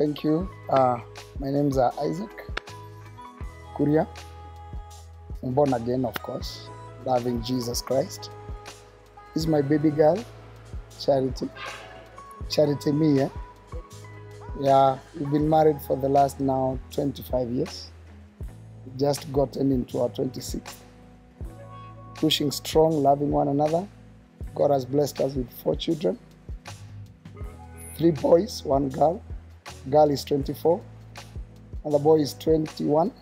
Thank you. Uh, my name's uh, Isaac Kuria. I'm born again, of course, loving Jesus Christ. This is my baby girl, Charity. Charity me, eh? Yeah, we've been married for the last now 25 years. Just gotten into our 26th. Pushing strong, loving one another. God has blessed us with four children three boys, one girl. Girl is 24. Another boy is 21.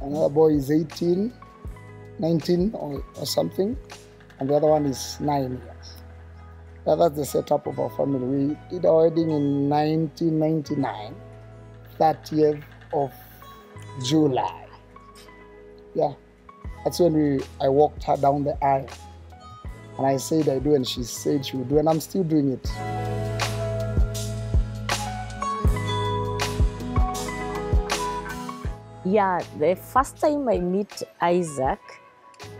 Another boy is 18, 19 or, or something. And the other one is nine years. Yeah, that's the setup of our family. We did our wedding in 1999, 30th of July. Yeah, that's when we I walked her down the aisle. And I said I do, and she said she would do, and I'm still doing it. Yeah, the first time I met Isaac,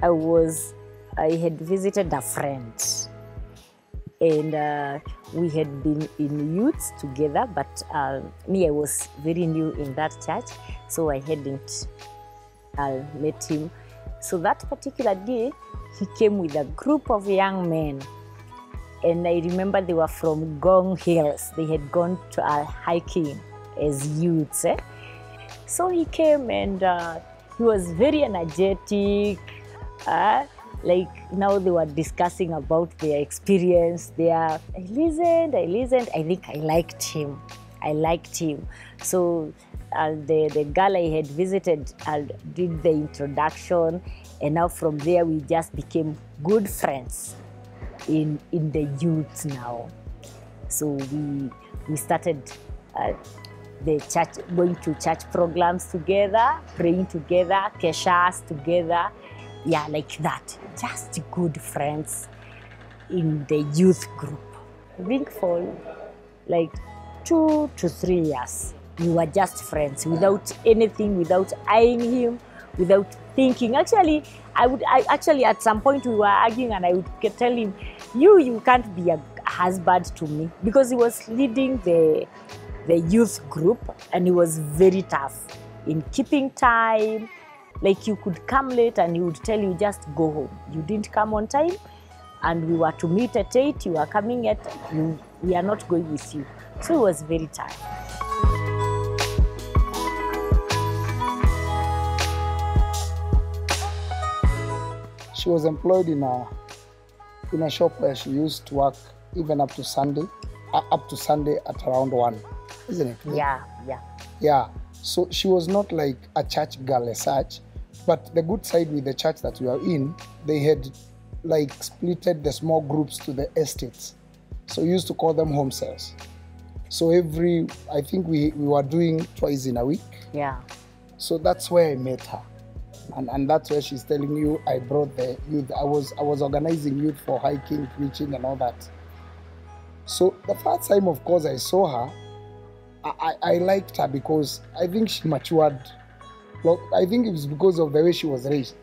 I was, I had visited a friend. And uh, we had been in youth together, but uh, me, I was very new in that church, so I hadn't uh, met him. So that particular day, he came with a group of young men. And I remember they were from Ngong Hills. They had gone to a hiking as youths. Eh? So he came and uh, he was very energetic. Uh, like now they were discussing about their experience. There, I listened, I listened. I think I liked him. I liked him. So uh, the the girl I had visited uh, did the introduction, and now from there we just became good friends in in the youth now. So we we started. Uh, the church going to church programs together, praying together, keshas together. Yeah, like that. Just good friends in the youth group. Think for like two to three years, we were just friends without anything, without eyeing him, without thinking. Actually, I would I actually at some point we were arguing and I would tell him, You you can't be a husband to me because he was leading the the youth group and he was very tough. In keeping time like you could come late and he would tell you just go home. You didn't come on time and we were to meet at 8 you are coming at you we are not going with you. So it was very tough. She was employed in a in a shop where she used to work even up to Sunday, uh, up to Sunday at around one, isn't it? yeah yeah Yeah. So she was not like a church girl as such, but the good side with the church that we are in, they had like splitted the small groups to the estates. So we used to call them home cells. So every, I think we, we were doing twice in a week. yeah So that's where I met her. And, and that's where she's telling you I brought the youth. I was I was organizing youth for hiking, preaching, and all that. So the first time, of course, I saw her, I, I, liked her because I think she matured. Well, I think it was because of the way she was raised.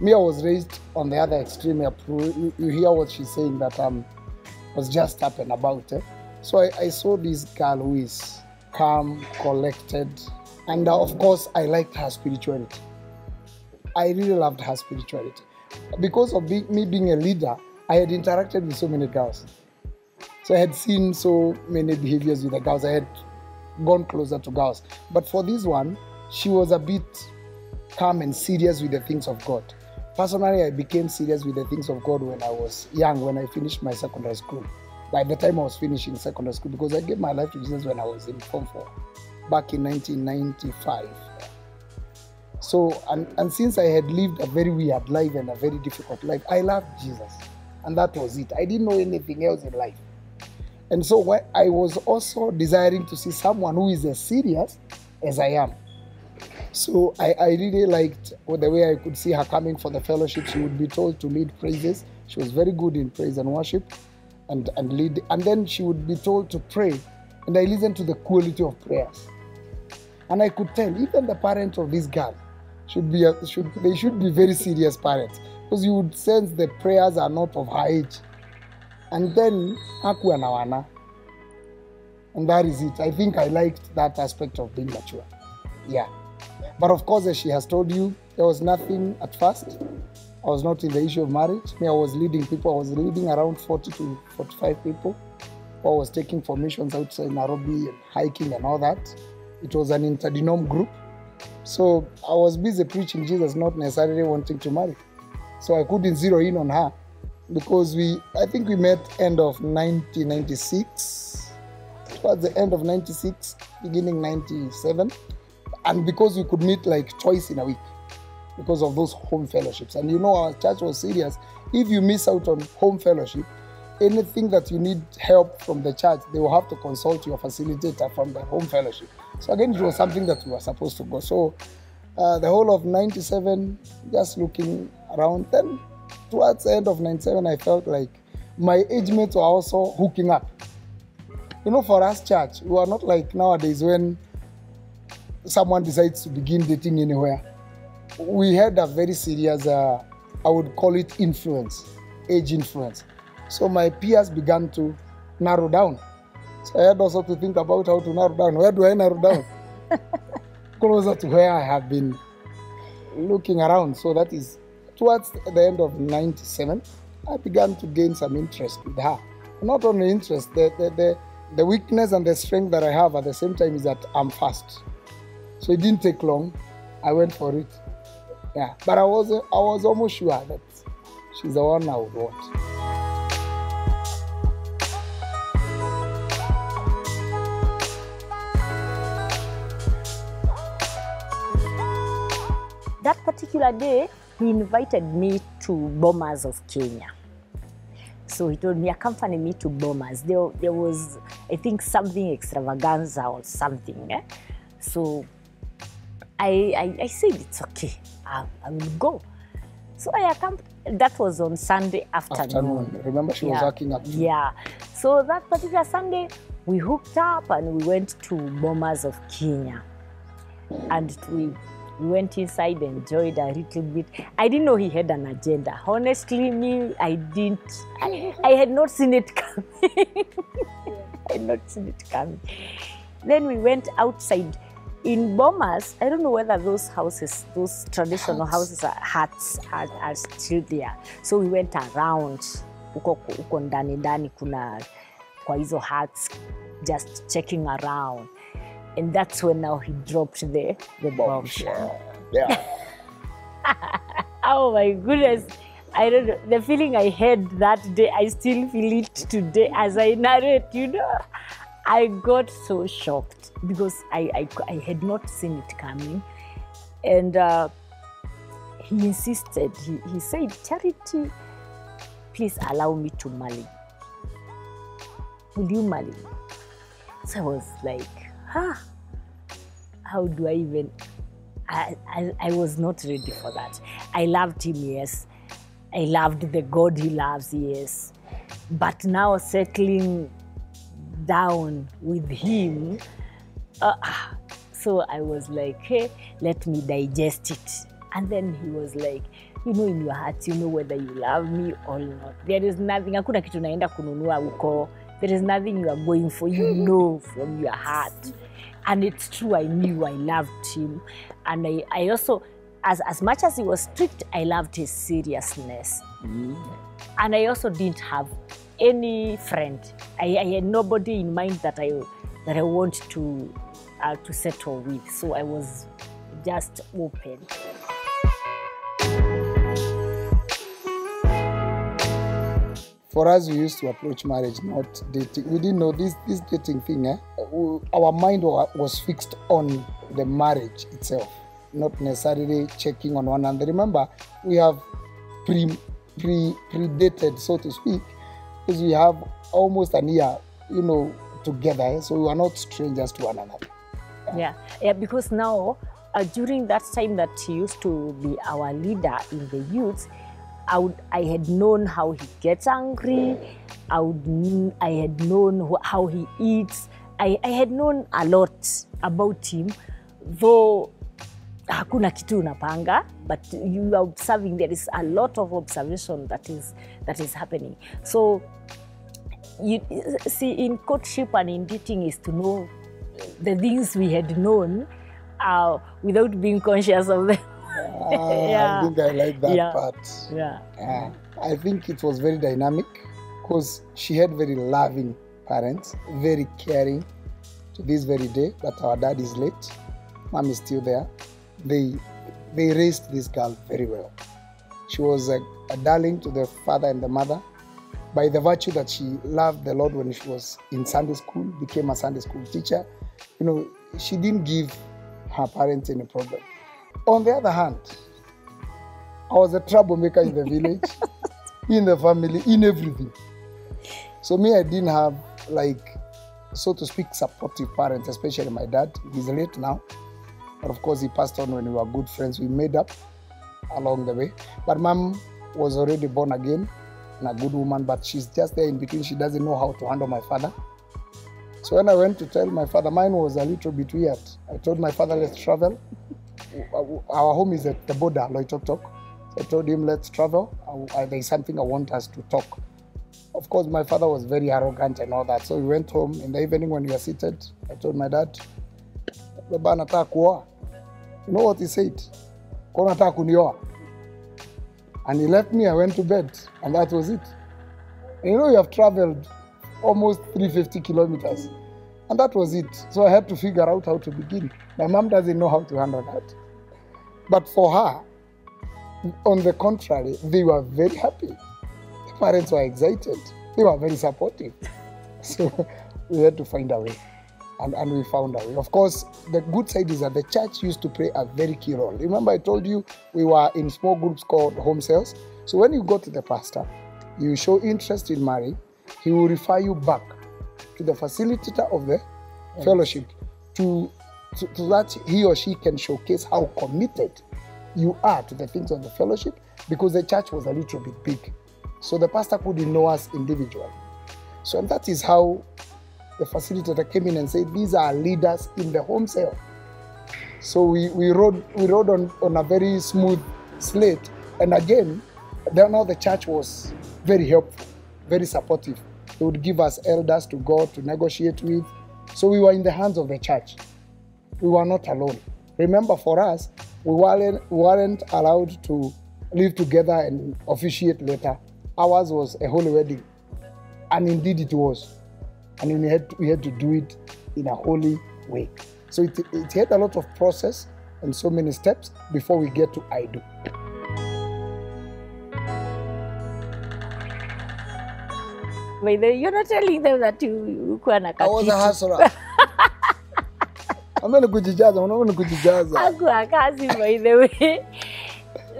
Me, I was raised on the other extreme. You, you hear what she's saying that um was just up and about. Eh? So I, I saw this girl who is calm, collected, and uh, of course, I liked her spirituality. I really loved her spirituality. Because of be- me being a leader, I had interacted with so many girls. So I had seen so many behaviors with the girls. I had gone closer to girls. But for this one, she was a bit calm and serious with the things of God. Personally, I became serious with the things of God when I was young, when I finished my secondary school. By the time I was finishing secondary school, because I gave my life to Jesus when I was in Form 4, back in 1995. So, and, and since I had lived a very weird life and a very difficult life, I loved Jesus. And that was it. I didn't know anything else in life. And so I was also desiring to see someone who is as serious as I am. So I, I really liked the way I could see her coming for the fellowship. She would be told to lead praises. She was very good in praise and worship and, and lead. And then she would be told to pray. And I listened to the quality of prayers. And I could tell even the parents of this girl should be should they should be very serious parents because you would sense the prayers are not of her age. And then hakuwa na wana. And that is it. I think I liked that aspect of being mature. Yeah. But of course, as she has told you, there was nothing at first. I was not in the issue of marriage. Me, I was leading people. I was leading around 40 to 45 people. I was taking formations outside Nairobi and hiking and all that. It was an interdenom group. So I was busy preaching Jesus, not necessarily wanting to marry. So I couldn't zero in on her because we, I think we met end of 1996, towards the end of 96, beginning 97. And because we could meet like twice in a week because of those home fellowships. And you know, our church was serious. If you miss out on home fellowship, anything that you need help from the church, they will have to consult your facilitator from the home fellowship. So again, it was something that we were supposed to go. So uh, the whole of 97, just looking around. Then towards the end of 97, I felt like my age mates were also hooking up. You know, for us church, we are not like nowadays when someone decides to begin dating anywhere. We had a very serious, uh, I would call it influence, age influence. So my peers began to narrow down. So I had also to think about how to narrow down. Where do I narrow down? Closer to where I have been looking around. So that is towards the end of 97, I began to gain some interest with her. Not only interest, the, the, the, the weakness and the strength that I have at the same time is that I'm fast. So it didn't take long. I went for it. Yeah. But I was I was almost sure that she's the one I would want. That particular day, he invited me to Bomas of Kenya. So he told me, accompany me to Bomas. There, there was, I think, something extravaganza or something. Eh? So I, I, I said, it's okay, I, I will go. So I accompanied, that was on Sunday afternoon. Afternoon. Remember, she was Yeah. working up. Yeah. So that particular Sunday, we hooked up and we went to Bomas of Kenya. And we, we went inside, enjoyed a little bit. I didn't know he had an agenda. Honestly, me, I didn't. I, had not seen it coming. I had not seen it coming. Then we went outside. In Bomas, I don't know whether those houses, those traditional houses, are, huts are, are still there. So we went around Uko, ndani ndani kuna kwa hizo huts just checking around and that's when now he dropped the the bombshell. Yeah. Oh my goodness. I don't know. The feeling I had that day, I still feel it today as I narrate, you know. I got so shocked because I, I, I had not seen it coming. And uh, he insisted, he, he said, Charity, please allow me to marry. Will you marry me? So I was like, huh, how do I even I, I, I was not ready for that. I loved him, yes. I loved the God he loves, yes. But now settling down with him, uh, so I was like, hey, let me digest it. And then he was like, you know in your heart, you know whether you love me or not. There is nothing, I could not hakuna kitu naenda kununua huko. There is nothing you are going for, you know from your heart. And it's true, I knew I loved him. And I, I also, as, as much as he was strict, I loved his seriousness. And I also didn't have any friend. I, I had nobody in mind that I, that I want to, uh, to settle with. So I was just open. For us, we used to approach marriage, not dating. We didn't know this this dating thing. Eh? Our mind was fixed on the marriage itself, not necessarily checking on one another. Remember, we have pre pre predated, so to speak, because we have almost an year, you know, together. eh? So we are not strangers to one another. Yeah, yeah, because now uh, during that time that he used to be our leader in the youth, I would, I had known how he gets angry. I would, I had known how he eats. I, I had known a lot about him, though hakuna kitu unapanga but you are observing there is a lot of observation that is that is happening so you see in courtship and in dating is to know the things we had known uh, without being conscious of them. Ah, Yeah. I think I like that Yeah. part. Yeah. Uh, I think it was very dynamic because she had very loving parents, very caring to this very day. But our dad is late, mom is still there. They they raised this girl very well. She was a, a darling to the father and the mother. By the virtue that she loved the Lord when she was in Sunday school, became a Sunday school teacher, you know, she didn't give her parents any problem. On the other hand, I was a troublemaker in the village, in the family, in everything. So me, I didn't have like, so to speak, supportive parents, especially my dad. He's late now, but of course he passed on when we were good friends. We made up along the way. But mom was already born again and a good woman, but she's just there in between. She doesn't know how to handle my father. So when I went to tell my father, mine was a little bit weird. I told my father, let's travel. Our home is at the border, Loitoktok. So I told him, let's travel. I, I, there's something I want us to talk. Of course, my father was very arrogant and all that. So we went home in the evening when we were seated. I told my dad, baba nataka. You know what he said? And he left me, I went to bed. And that was it. And you know, you have traveled almost 350 kilometers. And that was it. So I had to figure out how to begin. My mom doesn't know how to handle that. But for her, on the contrary, they were very happy. The parents were excited. They were very supportive. So we had to find a way. And, and we found a way. Of course, the good side is that the church used to play a very key role. Remember, I told you we were in small groups called home cells. So when you go to the pastor, you show interest in marrying, he will refer you back to the facilitator of the fellowship to, to, to that he or she can showcase how committed you are to the things of the fellowship because the church was a little bit big. So the pastor couldn't know us individually. So and that is how the facilitator came in and said, These are leaders in the home cell. So we, we rode we rode on, on a very smooth slate. And again, then now the church was very helpful, very supportive. They would give us elders to go to negotiate with. So we were in the hands of the church. We were not alone. Remember, for us, we weren't, weren't allowed to live together and officiate later. Ours was a holy wedding. And indeed it was. And we had, to, we had to do it in a holy way. So it, it had a lot of process and so many steps before we get to I do. By the way, you're not telling them that you kuwa na I was a hustler. Ameni kujijaza, unaona kujijaza. Hakuwa kazi by the way.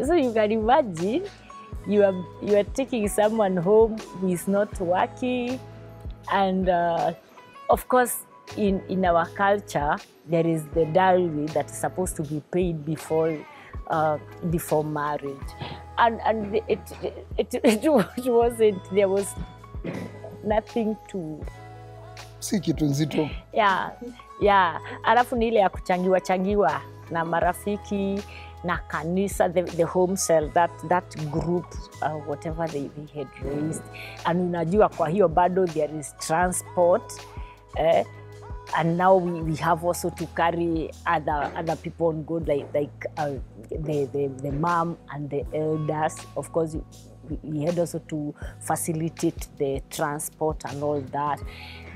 So you can imagine you are you are taking someone home who is not working and uh, of course in in our culture there is the dowry that is supposed to be paid before uh, before marriage and and it it, it, it wasn't there was nothing to Si kitu nzito. yeah, yeah. Alafu ni ile ya kuchangiwa changiwa na marafiki na kanisa the, the home cell that, that group uh, whatever they, they had raised and unajua kwa hiyo bado there is transport eh, and now we, we have also to carry other other people on good like like uh, the, the the mom and the elders of course we, had also to facilitate the transport and all that.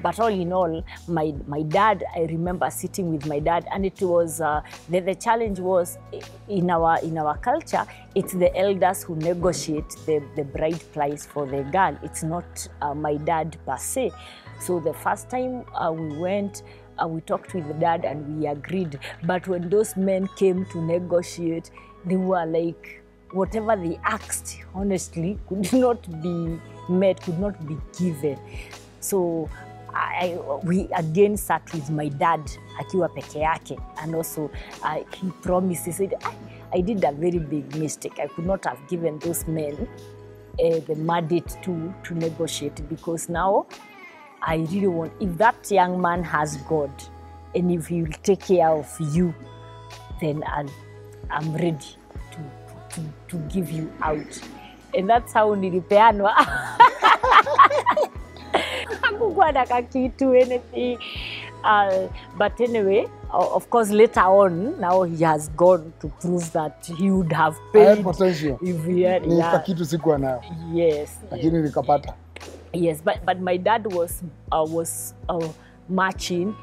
But all in all my my dad i remember sitting with my dad and it was uh, the, the challenge was in our in our culture it's the elders who negotiate the, the bride price for the girl. It's not uh, my dad per se. So the first time uh, we went, uh, we talked with dad and we agreed. But when those men came to negotiate, they were like, whatever they asked, honestly, could not be met, could not be given. So I, we again sat with my dad akiwa peke yake and also uh, he promised, he said, I, I did a very big mistake. I could not have given those men uh, the mandate to, to negotiate because now I really want, if that young man has God and if he will take care of you, then I'll, I'm ready to, give you out. And that's how nilipeanwa. hakukuwa na kakitu anything. Uh, but anyway of course later on now he has gone to prove that he would have paid potential. if he had ni yeah, kakitu sikuwa nayo. Yes lakini nikapata. Yes but but my dad was uh, was uh, marching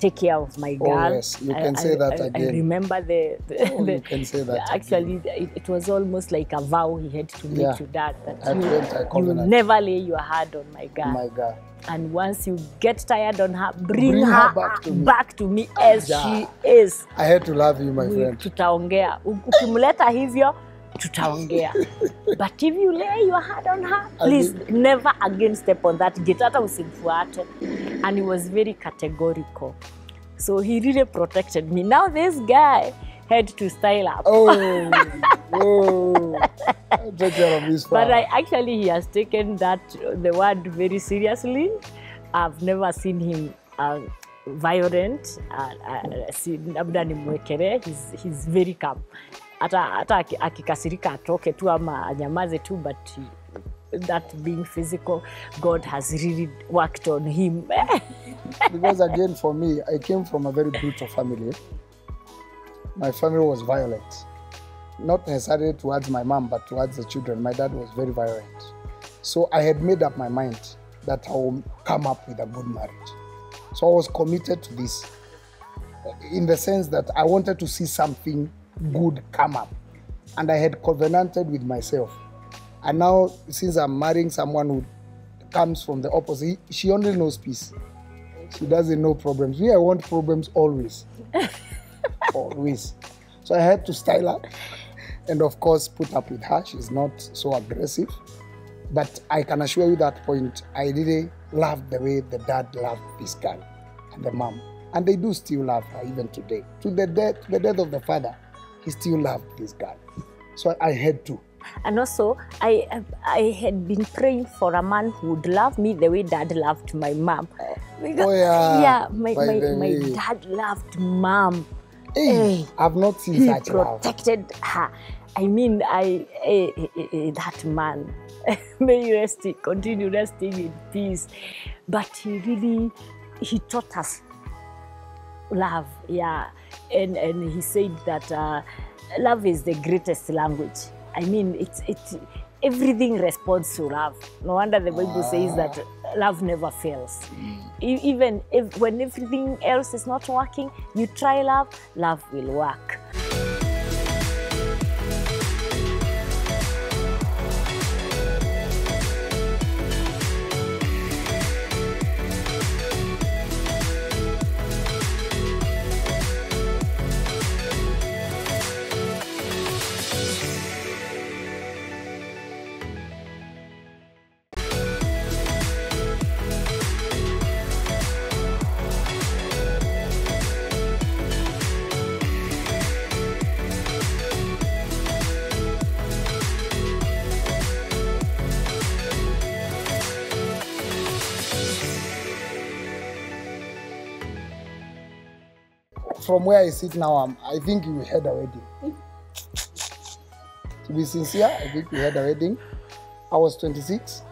take care of my girl. Oh, yes, you can I- say I- that I, again. I remember the, the, Oh, the you can say that actually it, it was almost like a vow he had to make Yeah. to dad that I you, went, I you never lay your hand on my girl my girl. and once you get tired on her bring, Bring her, her back to me. back to me as Yeah. she is i had to love you my We- friend tutaongea ukimleta hivyo tutaongea. But if you lay your hand on her I please never again step on that gate hata usimfuate. And he was very categorical. So he really protected me. Now this guy had to style up. Oh oh take care of this but. I, actually he has taken that the word very seriously. I've never seen him uh, violent. Uh, uh, si- labda nimwekere. He's, he's very calm hata hata aki- akikasirika atoke tu ama anyamaze tu but that being physical god has really worked on him. Because again for me i came from a very brutal family. My family was violent. Not necessarily towards my mom but towards the children. My dad was very violent. So i had made up my mind that i will come up with a good marriage. So i was committed to this in the sense that i wanted to see something good come up and i had covenanted with myself and now since i'm marrying someone who comes from the opposite she only knows peace she doesn't know problems. Me, I want problems always. always. So I had to style up and, of course, put up with her. She's not so aggressive. But I can assure you that point, I really loved the way the dad loved this girl and the mom. And they do still love her even today. To the death, the death of the father, he still loved this girl. So I had to. and also I, I had been praying for a man who would love me the way dad loved my mom Because- Oh, yeah. yeah my, By my, my dad loved mom Hey, Hey. I've not seen he such love. protected her. I mean, I eh, eh, eh, eh, that man. May you rest, continue resting in peace. But he really, he taught us love. Yeah, and and he said that uh, love is the greatest language. I mean, it's it's everything responds to love. No wonder the Bible says that love never fails. E- Even if when everything else is not working, you try love, love will work. From where I sit now, I'm, I think we had a wedding. to be sincere, I think we had a wedding. I was 26.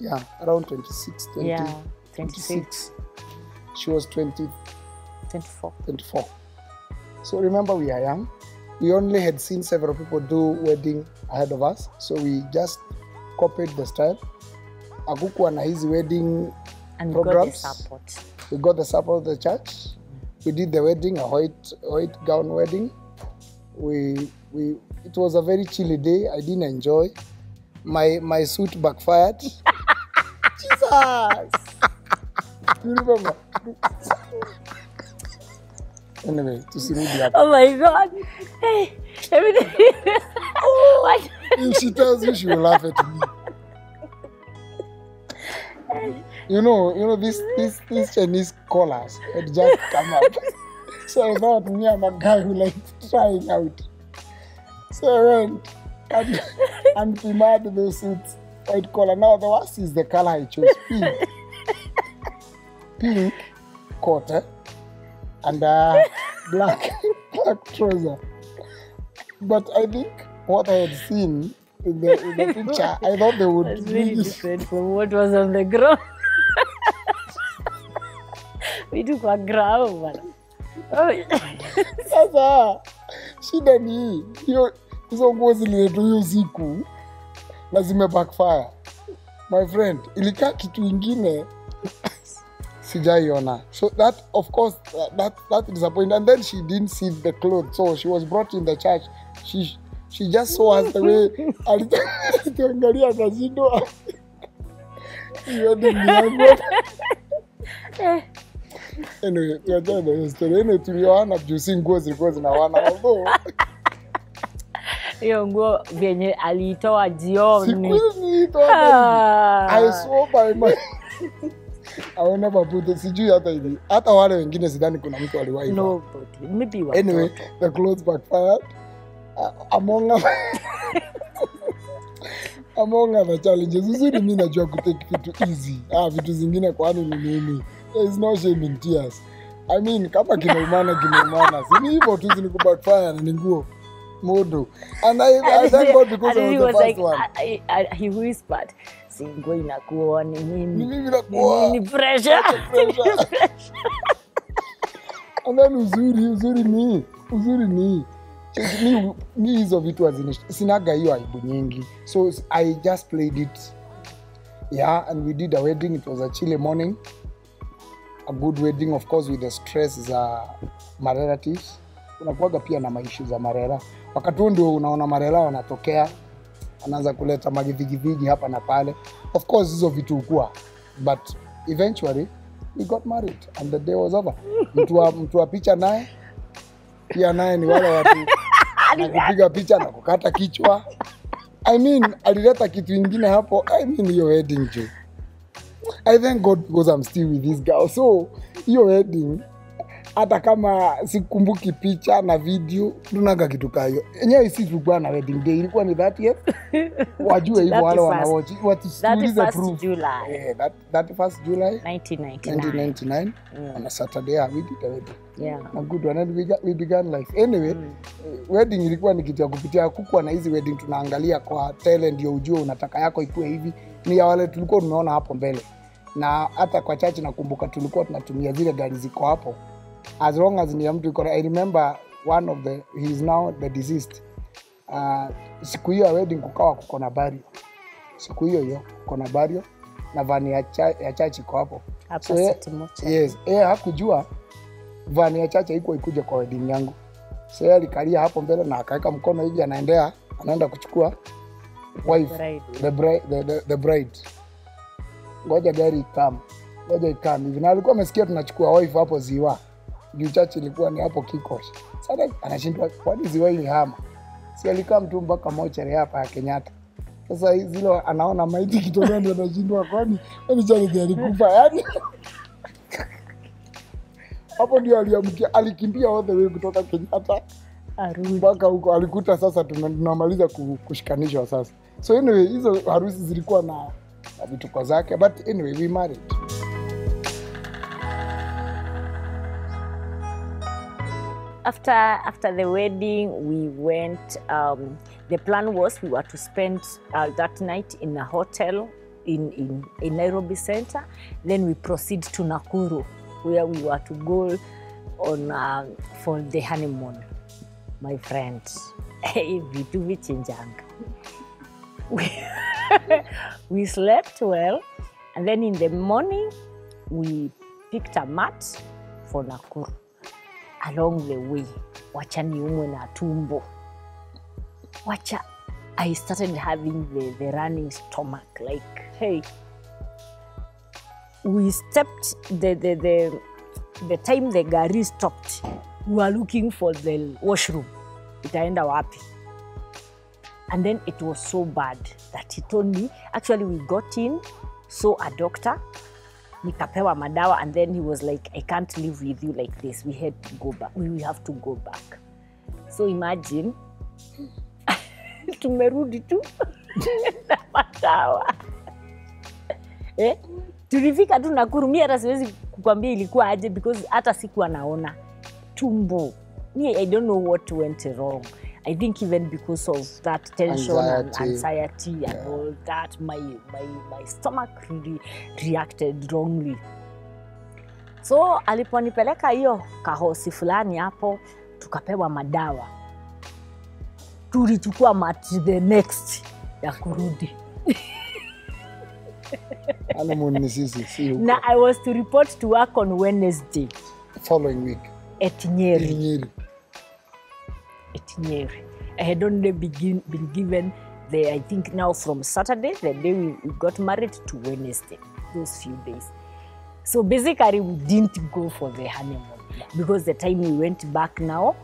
Yeah, around 26, 20, yeah, 26, She was 20, 24. 24. So remember, we are young. We only had seen several people do wedding ahead of us, so we just copied the style. Akukuwa na hizi wedding And Programs? got the support. we got the support of the church. We did the wedding, a white white gown wedding. We we it was a very chilly day. I didn't enjoy. My my suit backfired. Jesus. you remember? anyway, tusirudi hapo. Oh my God! Hey, everything. Oh! what? If she tells you, she will laugh at me. You know, you know this this these Chinese collars had just come up. So I thought me I'm a guy who likes trying out. So I went and and we made those suits white collar. Now the worst is the color I chose pink. pink coat eh? and uh, black black trouser. But I think what I had seen in the, in the picture, I thought they would That's really different from what was on the ground. Vitu kwa grao bana Sasa shida ni hii, hiyo hizo nguo zililetwa hiyo siku na zime backfire. My friend, ilikaa kitu ingine sijaiona. So that of course uh, that that disappointed. And then she didn't see the clothes, so she was brought in the church. She she just saw us the way alituangalia akashindwa. Hiyo ni yangu. Anyway, tulioana juu si nguo zilikuwa zinawana. Although hiyo nguo vyenye aliitoa jioni nilitoa Ah. Sijui hata hivi. Hata wale wengine sidhani kuna mtu aliwahi. no. Anyway, the clothes backfired. Among among other challenges. Uzuri mi najua kutake vitu easy. Ah, vitu zingine kwani ni nini? There is no shame in tears. I mean, kama kimeumana kimeumana. Si ni hivyo tu ni backfire na ni nguo. Modo. And I, I thank God because I was the first like, one. I, I, I, he whispered, si nguo inakuwa ni Ni nini? mimi Ni nakuwa. nini pressure? pressure. And then uzuri uzuri ni uzuri ni mi, mi hizo vitu hazini sinaga hiyo aibu nyingi so i just played it yeah and we did a wedding it was a chile morning a good wedding of course with the stress za marelatives unakuaga pia na maishu za marera. Wakati huu ndio unaona marera wanatokea anaanza kuleta magivigivigi hapa na pale. Of course hizo vitu hukua but eventually we got married and the day was over. Mtu wa, mtu wa picha naye pia naye ni wale watu na kupiga picha na kukata kichwa. I mean alileta kitu ingine hapo. I mean hiyo wedding juu i thank god because i'm still with this girl. So hiyo wedding hata kama sikumbuki picha na video tunaga kitu kayo enyewe si tulikuwa na wedding day ilikuwa ni 30th wajue hivyo wale 31st. wanawochi watuulize 31st proof. July. Eh, that, 31st July. 1999. 1999 on a Saturday we did a wedding. Yeah. a good one and we, got, we began life. Anyway mm. wedding ilikuwa ni kitu ya kupitia. Kukua na hizi wedding tunaangalia kwa tele ndio ujue unataka yako ikuwe hivi. Ni ya wale tulikuwa tumeona hapo mbele na hata kwa chache nakumbuka tulikuwa tunatumia zile gari ziko hapo as long as ni mtu iko i remember one of the he is now the deceased uh, siku hiyo ya wedding kukawa kuko na bario siku hiyo hiyo kuko na bario na vani ya, cha, ya chachi iko hapo So, Mocha. yes yeye hakujua vani ya chache iko ikuja kwa wedding yangu so yeye alikalia hapo mbele na akaweka mkono hivi anaendea anaenda kuchukua wife the Bride. the the, the, the bride. Ngoja gari ikam. Ngoja ikam hivi. Na alikuwa amesikia tunachukua wife hapo ziwa. Juu chache ilikuwa ni hapo kikosh sasa anashindwa kwani ziwa ili hama? Si alikaa mtu mpaka mochari hapa ya kenyatta. Sasa zile anaona maiti kitogani anashindwa kwani kwani charity alikufa yani hapo ndio aliamkia alikimbia all the way kutoka kenyatta mpaka huko. Alikuta sasa tuna- tunamaliza kushikanishwa sasa. So anyway hizo harusi zilikuwa na, na vituko zake but anyway we married. After after the wedding we went um, the plan was we were to spend uh, that night in a hotel in, in, in nairobi center. Then we proceed to nakuru where we were to go on uh, for the honeymoon my friend. Vitu vichinjanga we, slept well and then in the morning we picked a mat for nakuru. Along the way wacha niumwe na tumbo. Wacha i started having the, the running stomach like hey. We stepped the, the, the, the time the gari stopped we were looking for the washroom. Itaenda wapi and then it was so bad that he told me actually we got in saw a doctor nikapewa madawa and then he was like i can't live with you like this. We had to go back. We have to go back so imagine tumerudi tu na madawa. Eh? tulifika tu nakuru. Mi hata siwezi kukwambia ilikuwa aje because hata sikuwa tumbo. Mi i don't know what went wrong i think even because of that tension anxiety. and Anxiety. yeah. and all that my, my, my stomach really reacted wrongly so aliponipeleka hiyo kahosi fulani hapo tukapewa madawa tulichukua mat the next ya kurudi honeymoon ni sisi si huko. na i was to report to work on wednesday following week at nyeri Nyeri. At Nyeri. I had only begin, been given the, I think now from Saturday, the day we, we got married, to Wednesday, those few days. So basically, we didn't go for the honeymoon because the time we went back now,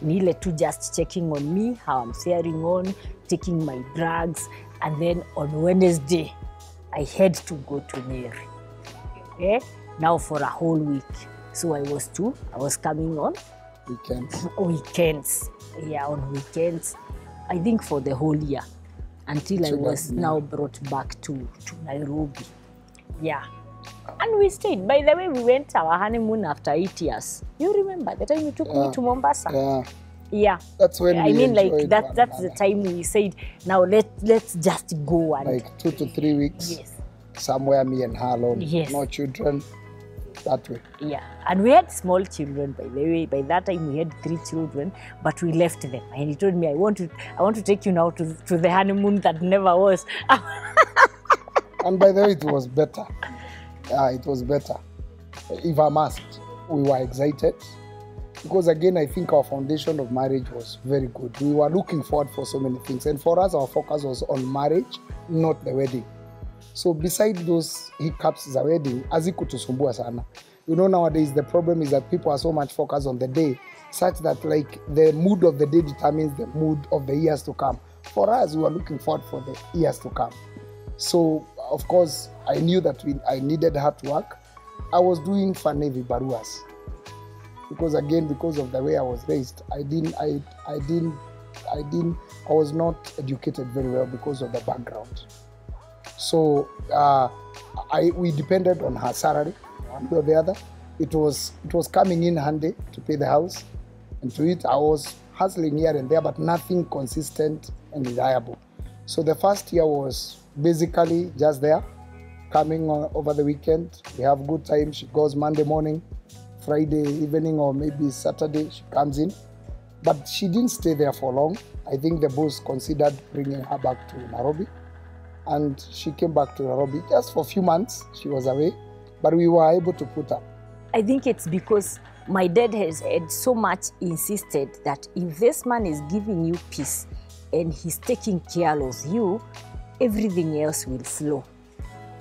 Nile to just checking on me, how I'm faring on, taking my drugs, and then on Wednesday, I had to go to Nyeri. Okay? Now for a whole week. So I was too, I was coming on weekends. Weekends. Yeah on weekends. I think for the whole year. Until i was now brought back to, to nairobi. Yeah. And we stayed. By the way we went our honeymoon after eight years. You remember the time you took Yeah. me to mombasa? Yeah. Yeah. That's when i we mean like that that's the time we said now let let's just go and like two to three weeks. Yes. Somewhere me and her alone. Yes. no children that way. Yeah, and we had small children by the way. By that time, we had three children, but we left them. And he told me, "I want to, I want to take you now to, to the honeymoon that never was." and by the way it was better. Yeah it was better. If i'm asked we were excited. Because again i think our foundation of marriage was very good. We were looking forward for so many things. And for us our focus was on marriage not the wedding so beside those hiccups za wedding hazikutusumbua sana. You know nowadays the problem is that people are so much focused on the day such that like the mood of the day determines the mood of the years to come. For us we are looking forward for the years to come. So of course i knew that we, i needed hard work. I was doing fanevi baruas. Because again because of the way i was raised i didn't i, I didn't i didn't i was not educated very well because of the background so uh, I, we depended on her salary one way or the other. It was it was coming in handy to pay the house and to it. I was hustling here and there but nothing consistent and reliable. So the first year was basically just there coming on over the weekend. We have good time. She goes monday morning friday evening or maybe saturday she comes in. But she didn't stay there for long. I think the boss considered bringing her back to nairobi and she came back to nairobi just for a few months she was away but we were able to put her I think it's because my dad has had so much insisted that if this man is giving you peace and he's taking care of you, everything else will flow.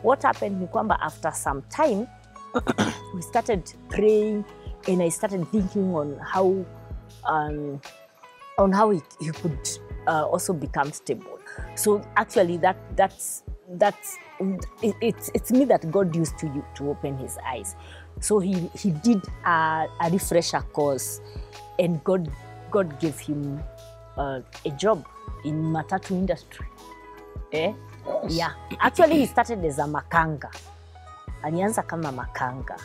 What happened ni kwamba after some time we started praying and I started thinking on how um, on how he, he could uh, also become stable. So actually, that that's that's it, it's it's me that God used to you to open his eyes. So he he did a, a refresher course, and God God gave him uh, a job in matatu industry. Eh? Yes. Yeah, actually he started as a makanga. Alianza kama makanga.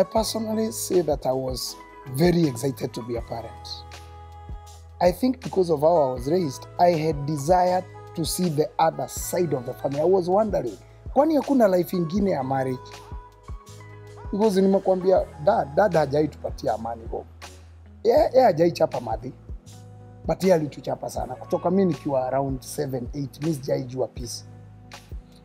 I personally say that I was very excited to be a parent. I think because of how I was raised, I had desired to see the other side of the family. I was wondering, kwani hakuna life ingine ya marriage? Because nimekwambia dad, dad hajai tupatia amani home. Yeah, yeah, hajai chapa madhi. But yeye alituchapa sana. Kutoka mimi nikiwa around 7, 8, mimi sijaijua peace.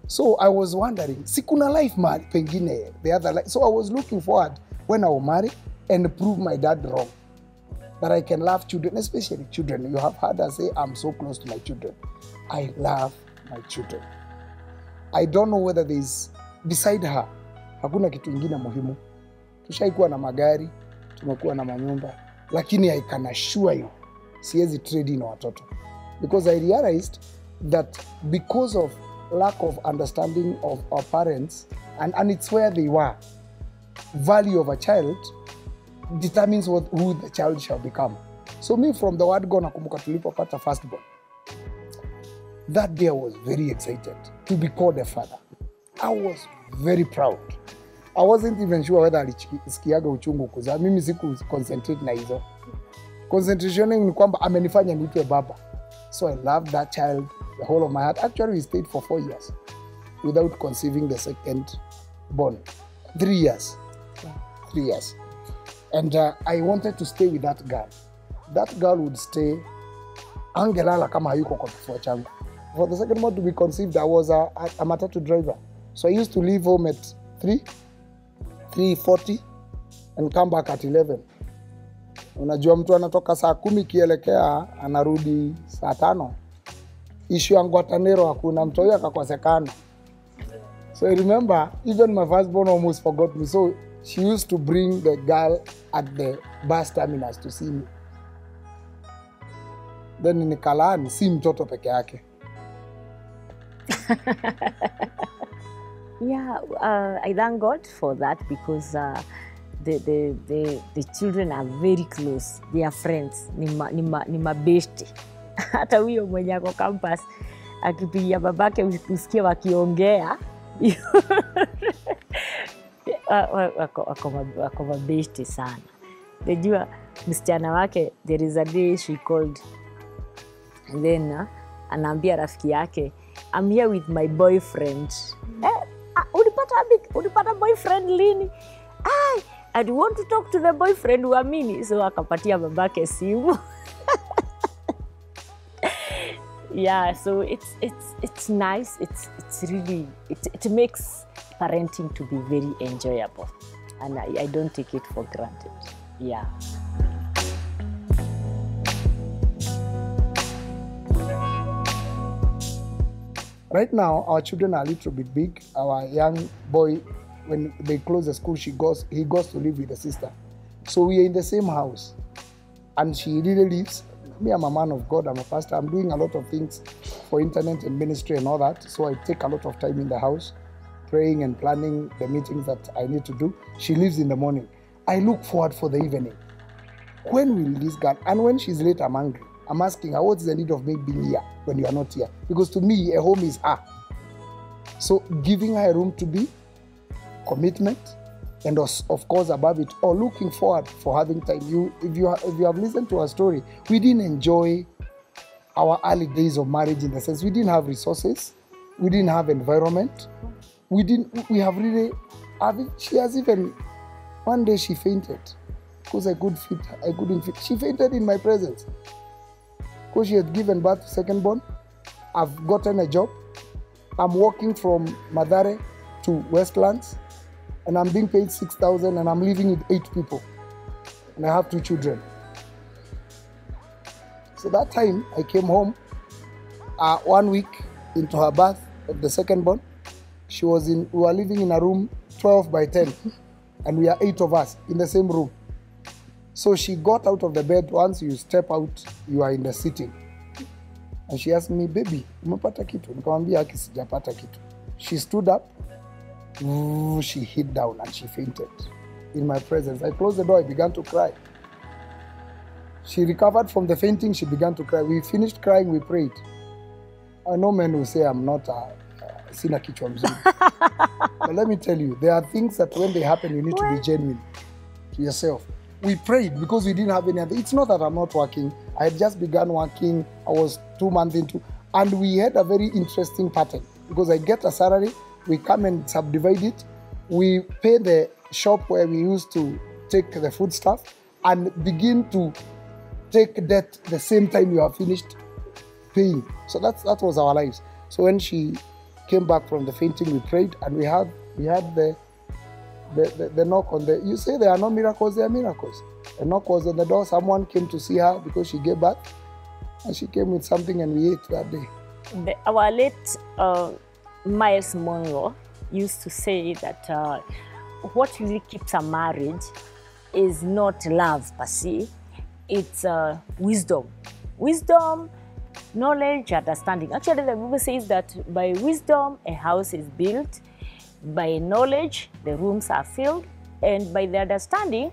So I was wondering, si kuna life ma pengine, the other life. So I was looking forward when I will marry and prove my dad wrong. that I can love children, especially children. You have heard us say, I'm so close to my children. I love my children. I don't know whether there is beside her, hakuna kitu ingine muhimu. Tushaikuwa na magari, tumekuwa na manyumba, lakini I can assure you, siwezi trade na watoto because I realized that because of lack of understanding of our parents and, and it's where they were. Value of a child determines what, who the child shall become. So me from the word go nakumbuka tulipopata firstborn. That day i was very excited to be called a father. I was very proud. I wasn't even sure whether alisikiaga uchungu kuzaa mimi siku concentrate na hizo. Concentration ni kwamba amenifanya niitwe baba. So i loved that child the whole of my heart. Actually we stayed for four years without conceiving the second born. Three years. Three years. And uh, i wanted to stay with that girl. That girl would stay. Angelala kama hayuko kwa kifua changu. For the second month to be conceived i was a, a, a matatu driver. So i used to leave home at 3 340 and come back at 11 unajua mtu anatoka saa kumi kielekea anarudi saa tano ishu ya ngwatanero hakuna mtu huyo akakosekana so remember even my first born almost forgot me so she used to bring the girl at the bus terminus to see me then nikalaani si mtoto peke yake Yeah, uh, I thank God for that because uh, the, the, the, the children are very close. They are friends. Ni, ma, ni, ma, ni mabeshte. Hata huyo mwenye ako campus akipigia babake usikie wakiongea. Wa- wa- wako- wako ma- wako mabeshte sana. Najua msichana wake, there is a day she called and then uh, anaambia rafiki yake I'm here with my boyfriend. Eh, ah, ulipata, ulipata boyfriend lini? Ai, I want to talk to the boyfriend uamini so akapatia babake simu yeah so it's it's it's nice it's it's really it, it makes parenting to be very enjoyable and I, I don't take it for granted yeah Right now, our children are a little bit big. Our young boy, when they close the school, she goes, he goes to live with the sister. So we are in the same house, and she really lives. Me, I'm a man of God. I'm a pastor. I'm doing a lot of things for internet and ministry and all that. So I take a lot of time in the house, praying and planning the meetings that I need to do. She leaves in the morning. I look forward for the evening. When will this girl? And when she's late, I'm angry. I'm asking her, what's the need of me being here when you are not here? Because to me, a home is her. So giving her a room to be, commitment, and of course above it all, looking forward for having time. You, if you if you have listened to our story, we didn't enjoy our early days of marriage in the sense we didn't have resources, we didn't have environment, we didn't. We have really. She has even one day she fainted because I couldn't fit. I couldn't fit. She fainted in my presence because she had given birth to second born. I've gotten a job. I'm walking from Mathare to Westlands, and I'm being paid six thousand, and I'm living with eight people, and I have two children. So that time I came home, uh, one week into her birth of the second born. She was in. We were living in a room twelve by ten, and we are eight of us in the same room. So she got out of the bed. Once you step out, you are in the sitting. And she asked me, baby, umepata kitu? Nikamwambia haki sijapata kitu. She stood up, she hit down and she fainted in my presence. I closed the door, I began to cry. She recovered from the fainting, she began to cry. We finished crying, we prayed. I know men will say I'm not a, sina kichwa mzuri. but let me tell you, there are things that when they happen, you need to be genuine to yourself. We prayed because we didn't have any other. It's not that I'm not working. I had just begun working. I was two months into, and we had a very interesting pattern because I get a salary, we come and subdivide it, we pay the shop where we used to take the food stuff, and begin to take debt the same time you have finished paying. So that's that was our lives. So when she came back from the fainting, we prayed and we had we had the the, the, the knock on the you say there are no miracles, there are miracles. A knock was on the door. Someone came to see her because she gave birth, and she came with something, and we ate that day. the, our late uh, Myles Munroe used to say that uh, what really keeps a marriage is not love per se, it's uh, wisdom. Wisdom, knowledge, understanding. Actually, the Bible says that by wisdom, a house is built, by knowledge, the rooms are filled, and by the understanding,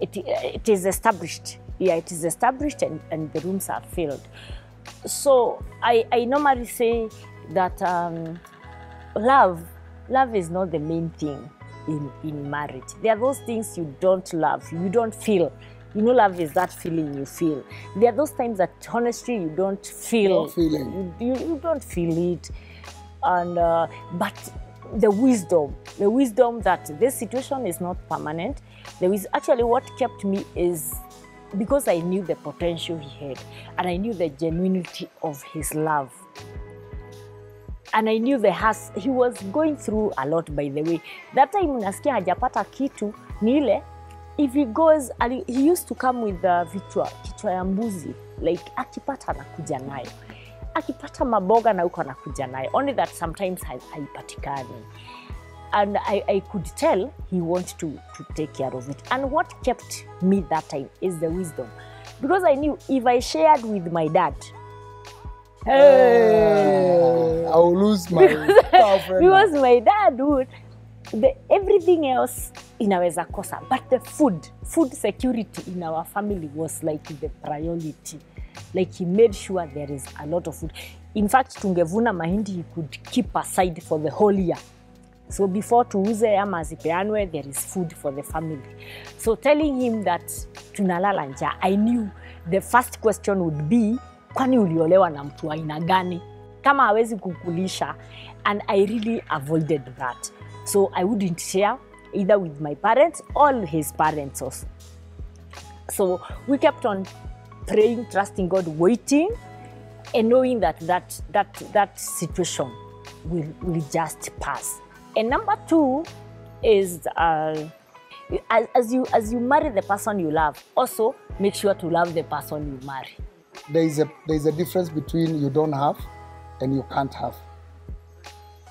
it, it is established. Yeah, it is established, and, and the rooms are filled so I, I normally say that um, love love is not the main thing in, in marriage. There are those things you don't love you don't feel. You know love is that feeling you feel. There are those times that honestly you don't feel. You, you, you don't feel it. And uh, but the wisdom the wisdom that this situation is not permanent there is actually what kept me is because I knew the potential he had and I knew the genuinity of his love. And I knew the has he was going through a lot by the way. That time nasikia hajapata kitu ni ile if he goes he used to come with uh, vichwa kichwa ya mbuzi like akipata anakuja nayo akipata maboga na huko anakuja nayo only that sometimes hai- haipatikani and I, I could tell he wanted to, to take care of it. And what kept me that time is the wisdom. Because I knew if I shared with my dad, hey, I will lose my girlfriend. because my dad would, the, everything else inaweza kosa. But the food, food security in our family was like the priority. Like he made sure there is a lot of food. In fact, tungevuna mahindi he could keep aside for the whole year. So before tuuze ama zipeanwe, there is food for the family. So telling him that tunalala njaa, I knew the first question would be, kwani uliolewa na mtu aina gani? Kama awezi kukulisha. And I really avoided that. So I wouldn't share either with my parents or his parents also. So we kept on praying, trusting God, waiting, and knowing that that that that situation will will just pass. And number two is uh, as, as you as you marry the person you love, also make sure to love the person you marry. There is a there is a difference between you don't have and you can't have.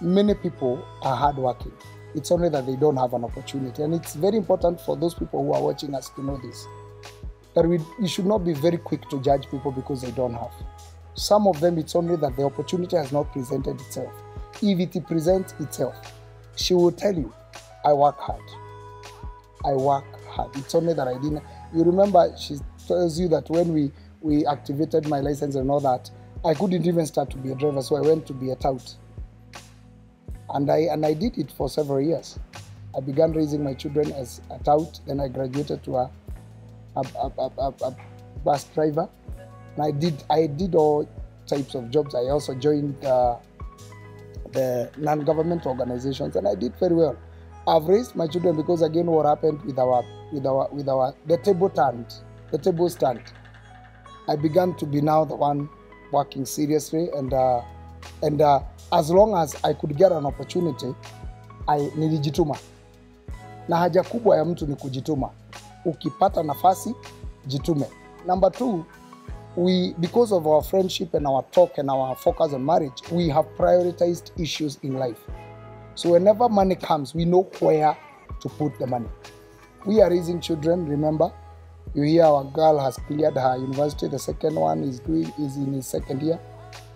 Many people are hardworking. It's only that they don't have an opportunity, and it's very important for those people who are watching us to know this. That we, we should not be very quick to judge people because they don't have. Some of them, it's only that the opportunity has not presented itself. If it presents itself, she will tell you, "I work hard. I work hard. It's only that I didn't. You remember, she tells you that when we we activated my license and all that, I couldn't even start to be a driver, so I went to be a tout. And I and I did it for several years. I began raising my children as a tout, then I graduated to a a, a, a, a, bus driver. And I did I did all types of jobs. I also joined uh, the non-government organizations, and I did very well. I've raised my children because again, what happened with our with our with our the table turned, the table stand. I began to be now the one working seriously, and uh, and uh, as long as I could get an opportunity, I nilijituma. Na haja kubwa ya mtu ni kujituma. Ukipata nafasi, jitume. Number two, we because of our friendship and our talk and our focus on marriage, we have prioritized issues in life. So whenever money comes, we know where to put the money. We are raising children, remember? You hear our girl has cleared her university. The second one is doing is in his second year.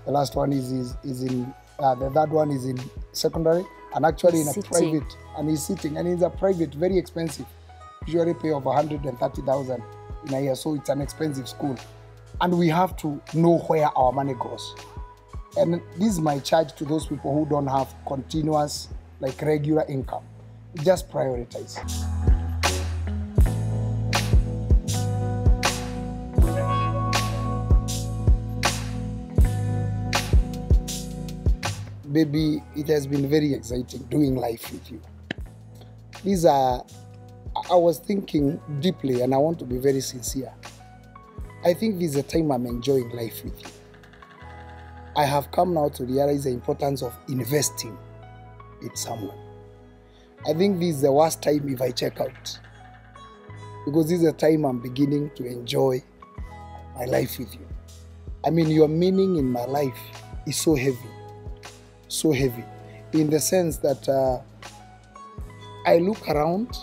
The last one is is, is in uh, the third one is in secondary and actually in a Sitting. private and he's sitting and it's a private, very expensive. Usually pay of 130,000 in a year, so it's an expensive school. And we have to know where our money goes. And this is my charge to those people who don't have continuous, like regular income. Just prioritize. Baby, it has been very exciting doing life with you. These are, I was thinking deeply and I want to be very sincere. I think this is a time I'm enjoying life with you. I have come now to realize the importance of investing in someone. I think this is the worst time if I check out. because this is a time I'm beginning to enjoy my life with you. I mean, your meaning in my life is so heavy, so heavy, in the sense that uh, I look around,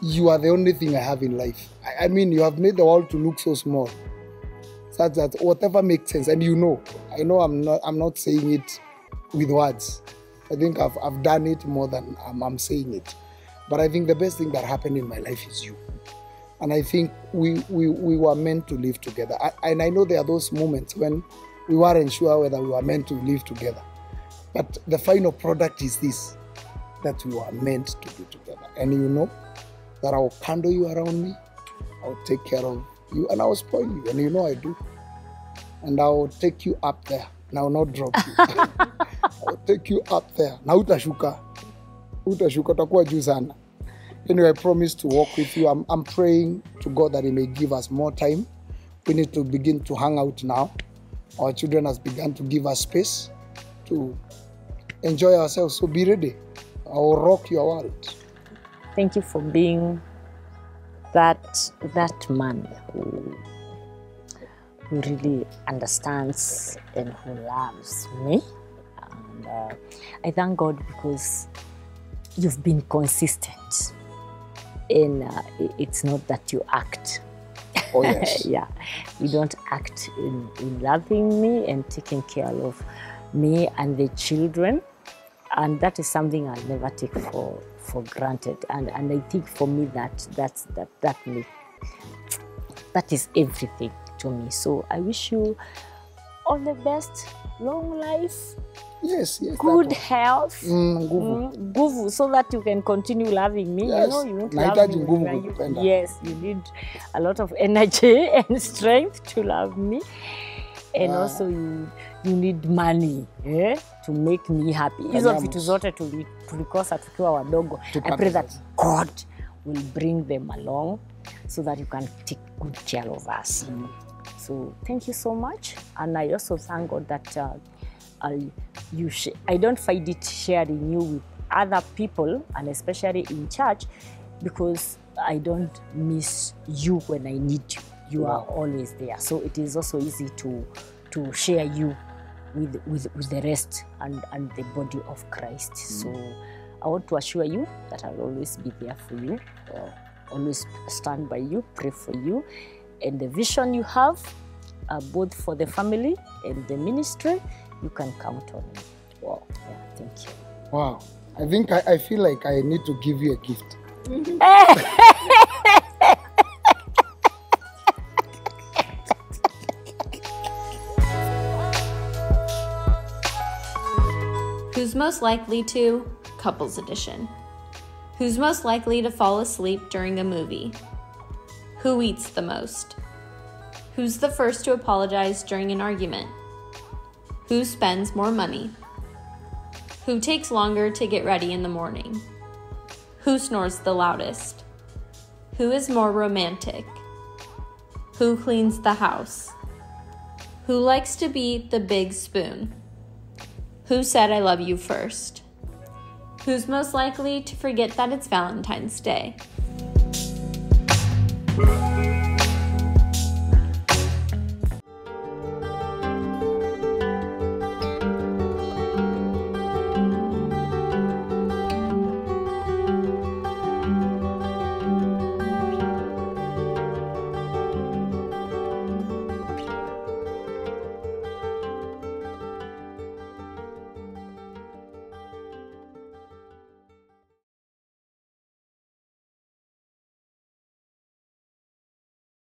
you are the only thing I have in life. I, I mean, you have made the world to look so small, such that whatever makes sense, and you know, I know I'm not, I'm not saying it with words. I think I've, I've done it more than I'm, I'm saying it. But I think the best thing that happened in my life is you. And I think we, we, we were meant to live together. I, and I know there are those moments when we weren't sure whether we were meant to live together. But the final product is this that we were meant to be together. And you know that I'll handle you around me, I'll take care of you, and I'll spoil you. And you know I do. And I'll take you up there, and I'll not drop you. I'll take you up there. Na utashuka. Utashuka, utakuwa juu sana. Anyway, I promise to walk with you. I'm, I'm praying to God that He may give us more time. We need to begin to hang out now. Our children has begun to give us space to enjoy ourselves. So be ready. I will rock your world. Thank you for being that that man who who really understands and who loves me. And uh, I thank God because you've been consistent. And uh, it's not that you act. Oh, yes. yeah, you don't act in, in loving me and taking care of me and the children. And that is something I'll never take for, for granted. And, and I think for me that that's, that that make, that is everything to me. So I wish you all the best, long life, Yes, yes. good health. Mm, nguvu. Mm, nguvu so that you can continue loving me Yes, you know you won't love me nguvu you- yes you need a lot of energy and strength to love me. And Ah. also you, you need money eh, to make me happy. Hizo vitu zote tuli- tulikosa tukiwa wadogo. I pray that god will bring them along so that you can take good care of us. So thank you so much. And i also thank god that uh, I, you sh- I don't find it sharing you with other people and especially in church because I don't miss you when I need you. You are always there. So it is also easy to to share you with with, with the rest and, and the body of Christ. So I want to assure you that I'll always be there for you, uh, always stand by you, pray for you, and the vision you have, uh, both for the family and the ministry, you can count on me. Wow. Yeah, thank you. Wow. I think I, I feel like I need to give you a gift. Who's most likely to? Couples Edition. Who's most likely to fall asleep during a movie? Who eats the most? Who's the first to apologize during an argument? Who spends more money? Who takes longer to get ready in the morning? Who snores the loudest? Who is more romantic? Who cleans the house? Who likes to be the big spoon? Who said I love you first? Who's most likely to forget that it's Valentine's Day?